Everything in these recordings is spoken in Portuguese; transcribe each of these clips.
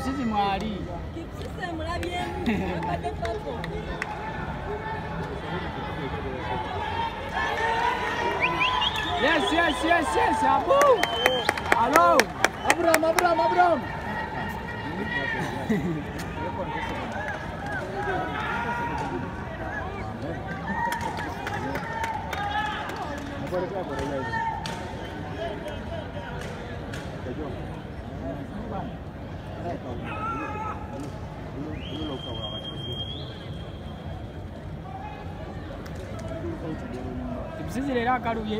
Ibisizi mwali. Kipsise mulabyemu abadde pako. Yes, yes, yes, yes. Abu. Hello. Abraham, Abraham, Abraham. busizi leero akalubye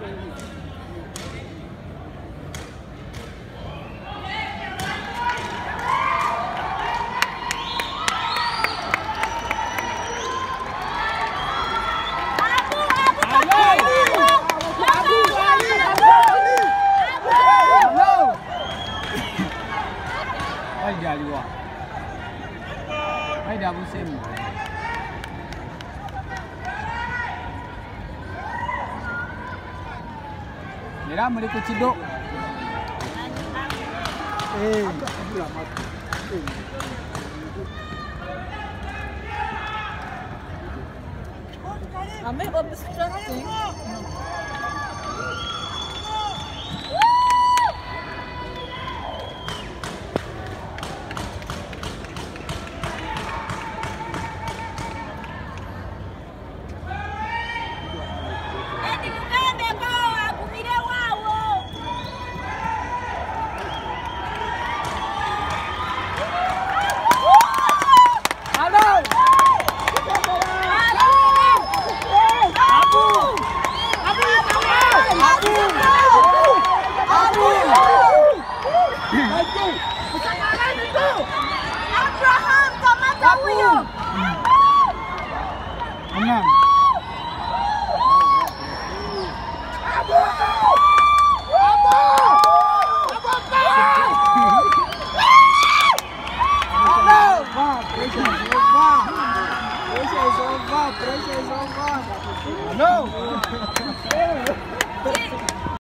Thank you. Hey, double sim. Mira, muli kucidok. Eh. Ambil obstructing. Não!